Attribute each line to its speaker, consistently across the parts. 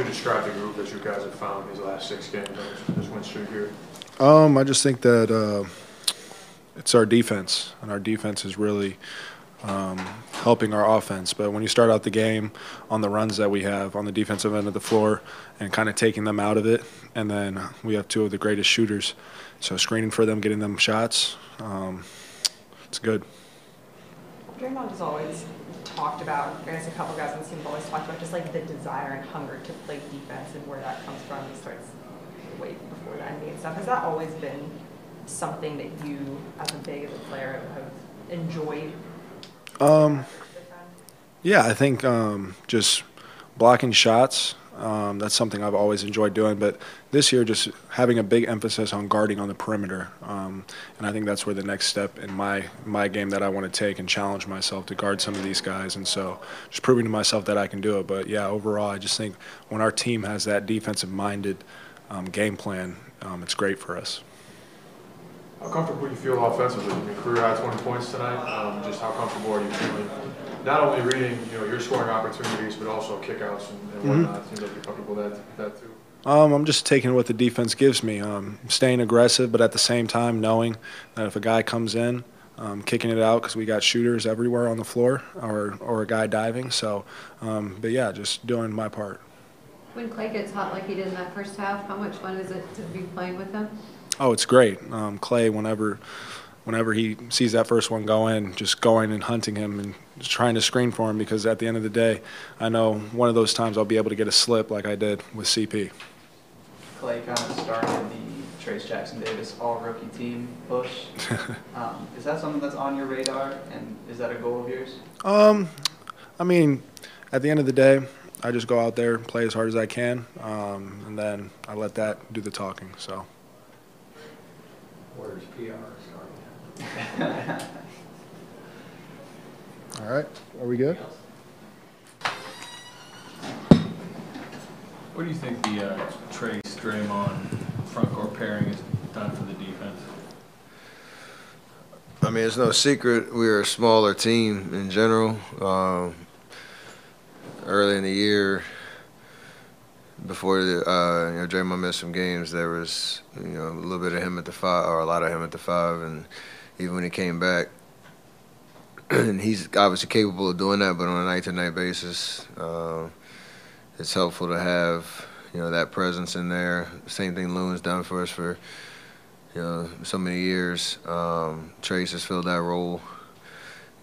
Speaker 1: would you describe the group that you guys have found these last six games on this win streak here?
Speaker 2: Um, I just think that uh, it's our defense, and our defense is really um, helping our offense. But when you start out the game on the runs that we have on the defensive end of the floor and kind of taking them out of it, and then we have two of the greatest shooters, so screening for them, getting them shots, um, it's good.
Speaker 3: Draymond has always talked about, I guess a couple guys on the team have always talked about just like the desire and hunger to play defense and where that comes from. He starts way before the NBA and stuff. Has that always been something that you, as a big as a player, have enjoyed?
Speaker 2: Um, yeah, I think um, just blocking shots um, that's something I've always enjoyed doing. But this year, just having a big emphasis on guarding on the perimeter, um, and I think that's where the next step in my my game that I want to take and challenge myself to guard some of these guys. And so, just proving to myself that I can do it. But yeah, overall, I just think when our team has that defensive-minded um, game plan, um, it's great for us.
Speaker 1: How comfortable do you feel offensively? I mean, career high 20 points tonight. Um, just how comfortable are you feeling? Not only reading, you know, your scoring opportunities, but also kickouts and, and mm-hmm. whatnot. Mm -hmm. Seems like you're comfortable with that, that too.
Speaker 2: Um, I'm just taking what the defense gives me, um, staying aggressive, but at the same time knowing that if a guy comes in, um, kicking it out because we got shooters everywhere on the floor, or or a guy diving. So, um, but yeah, just doing my part.
Speaker 4: When Klay gets hot like he did in that first half, how much fun is it to be playing with him?
Speaker 2: Oh, it's great. Um, Klay, whenever whenever he sees that first one go in, just going and hunting him and trying to screen for him because at the end of the day, I know one of those times I'll be able to get a slip like I did with CP.
Speaker 5: Klay kind of started the Trayce Jackson Davis all rookie team push. um, is that something that's on your radar and is that a goal of yours?
Speaker 2: Um, I mean, at the end of the day, I just go out there, play as hard as I can, um, and then I let that do the talking. So.
Speaker 6: PR
Speaker 2: All right, are we good?
Speaker 7: What do you think the uh, Trayce Draymond front court pairing has done for the defense?
Speaker 8: I mean, it's no secret we're a smaller team in general. Um, early in the year, before the, uh, you know Draymond missed some games, there was you know a little bit of him at the five or a lot of him at the five, and even when he came back, and he's obviously capable of doing that, but on a night-to-night basis, uh, it's helpful to have you know that presence in there. Same thing Loon's done for us for you know so many years. Um, Trayce has filled that role,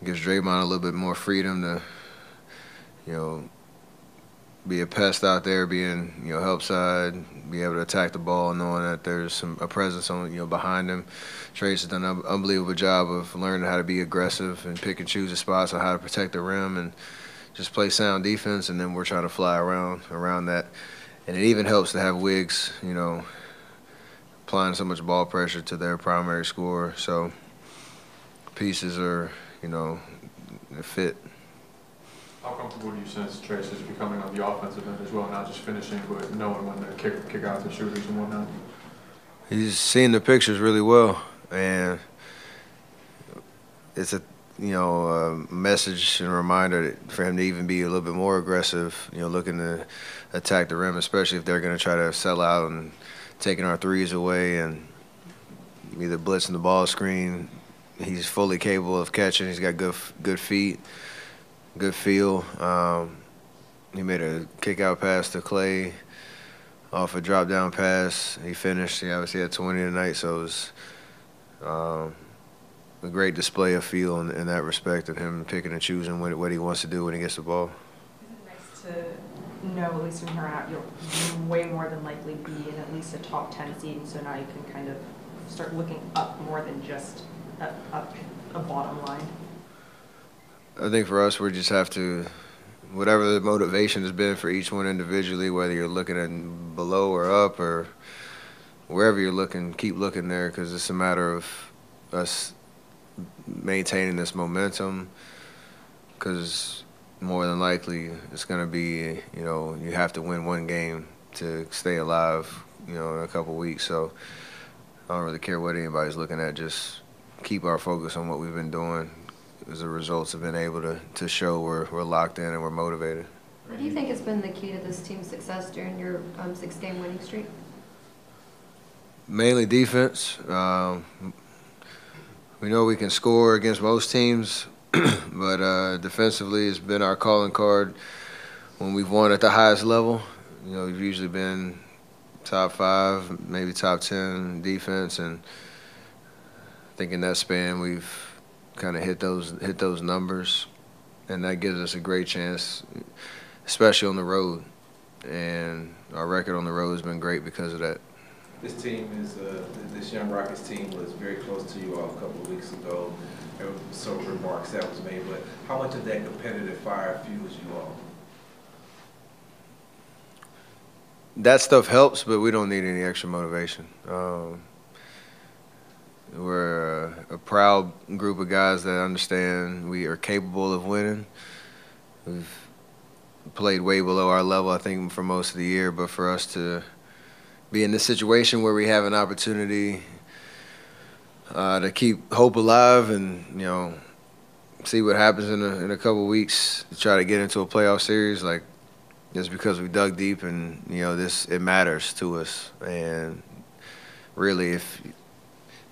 Speaker 8: gives Draymond a little bit more freedom to you know be a pest out there, being you know help side, be able to attack the ball, knowing that there's some a presence on you know behind him. Trayce has done an unbelievable job of learning how to be aggressive and pick and choose the spots on how to protect the rim and just play sound defense. And then we're trying to fly around around that, and it even helps to have Wiggs, you know, applying so much ball pressure to their primary scorer. So pieces are you know fit.
Speaker 1: How comfortable do you sense Trayce is becoming on the offensive end as well, not just finishing, but knowing when to kick, kick out the shooters and whatnot?
Speaker 8: He's seeing the pictures really well, and it's a you know a message and reminder for him to even be a little bit more aggressive. You know, looking to attack the rim, especially if they're going to try to sell out and taking our threes away and either blitzing the ball screen. He's fully capable of catching. He's got good good feet good feel. Um, he made a kick out pass to Klay off a drop down pass. He finished. He obviously had 20 tonight, so it was um, a great display of feel in, in, that respect of him picking and choosing what, what he wants to do when he gets the ball.
Speaker 3: Nice to know, at least from here out, you'll way more than likely be in at least a top 10 seed, so now you can kind of start looking up more than just a, up a bottom line.
Speaker 8: I think for us, we just have to, whatever the motivation has been for each one individually, whether you're looking at below or up or wherever you're looking, keep looking there because it's a matter of us maintaining this momentum because more than likely it's going to be, you know, you have to win one game to stay alive, you know, in a couple weeks. So I don't really care what anybody's looking at, just keep our focus on what we've been doing, as the results have been able to, to show we're, we're locked in and we're motivated.
Speaker 4: What do you think has been the key to this team's success during your um, six-game winning streak?
Speaker 8: Mainly defense. Um, we know we can score against most teams, but uh, defensively has been our calling card when we've won at the highest level. You know, we've usually been top five, maybe top ten defense, and I think in that span we've kind of hit those hit those numbers, and that gives us a great chance, especially on the road. And our record on the road has been great because of that.
Speaker 6: This team is, uh, this Young Rockets team was very close to you all a couple of weeks ago. There were some remarks that was made, but how much of that competitive fire fuels you all?
Speaker 8: that stuff helps, but we don't need any extra motivation. Um, we're a, proud group of guys that understand we are capable of winning. We've played way below our level, I think, for most of the year, but for us to be in this situation where we have an opportunity uh, to keep hope alive and, you know, see what happens in a, in a couple weeks to try to get into a playoff series, like, just because we dug deep and you know this it matters to us and really if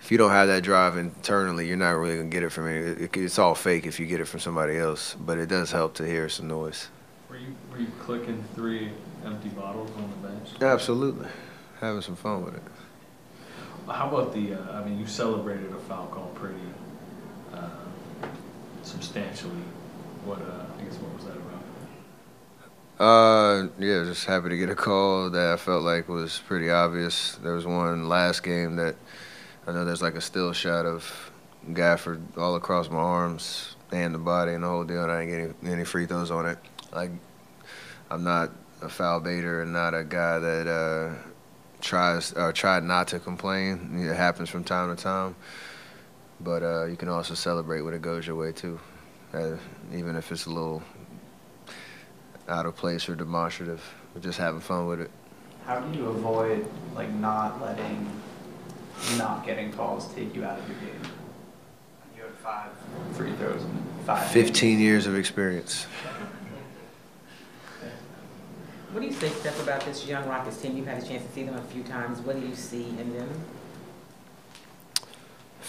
Speaker 8: if you don't have that drive internally you're not really gonna get it from any it, it's all fake if you get it from somebody else but it does help to hear some noise
Speaker 7: Were you, were you clicking three empty bottles on the bench?
Speaker 8: absolutely having some fun with it
Speaker 7: How about the, uh, I mean, you celebrated a foul call pretty uh, substantially. What, uh, I guess, what was that about?
Speaker 8: Uh, yeah, just happy to get a call that I felt like was pretty obvious. There was one last game that I know there's like a still shot of Gafford all across my arms and the body and the whole deal, and I didn't get any, any free throws on it. Like, I'm not a foul baiter and not a guy that uh, tries or tried not to complain. It happens from time to time, but uh, you can also celebrate when it goes your way too, uh, even if it's a little out of place or demonstrative. We're just having fun with it.
Speaker 5: How do you avoid like not letting, not getting calls take you out of your game? You had five free throws in five.
Speaker 8: 15
Speaker 5: games.
Speaker 8: years of experience.
Speaker 9: What do you say, Steph, about this young Rockets team? You've had a chance to see them a few times. What do you see in them?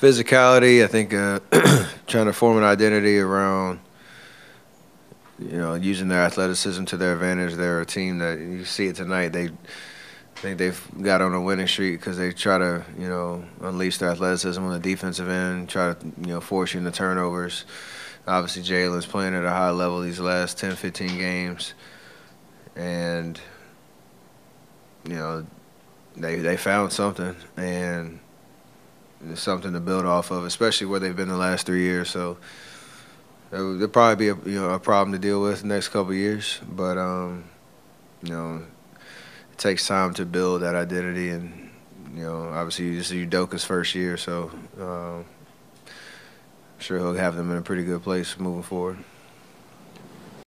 Speaker 8: Physicality, I think, uh, trying to form an identity around, you know, using their athleticism to their advantage. They're a team that you see it tonight. They I think they've got on a winning streak because they try to, you know, unleash their athleticism on the defensive end, try to, you know, force you into turnovers. Obviously, Jalen's playing at a high level these last 10, 15 games. And, you know, they, they found something, and it's something to build off of, especially where they've been the last three years. So it'll, probably be a, you know, a problem to deal with the next couple years. But, um, you know, takes time to build that identity, and you know, obviously, this is Udoka's first year, so um, I'm sure he'll have them in a pretty good place moving forward.